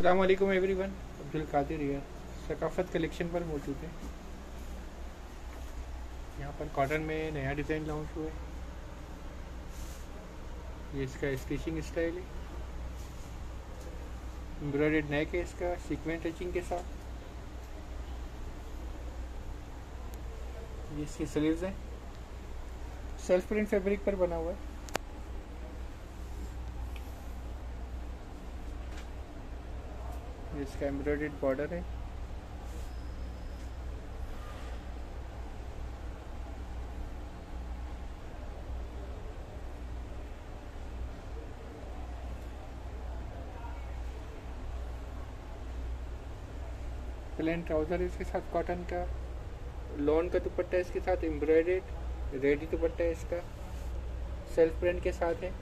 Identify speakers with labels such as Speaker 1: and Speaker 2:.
Speaker 1: अस्सलाम वालेकुम एवरीवन अब्दुल कादिर यार सकाफत कलेक्शन पर मौजूद है। यहाँ पर कॉटन में नया डिज़ाइन लॉन्च हुआ है। ये इसका स्टिचिंग स्टाइल है। एम्ब्रॉयड नेक है इसका सीक्वेंट टचिंग के साथ। ये इसकी स्लीव्स हैं। सेल्फ प्रिंट फैब्रिक पर बना हुआ है। इसका एम्ब्रॉयड बॉर्डर है। प्लेन ट्राउज़र इसके साथ, कॉटन का। लॉन का दुपट्टा इसके साथ एम्ब्रॉयड रेडी दुपट्टा है इसका। सेल्फ प्रिंट के साथ है।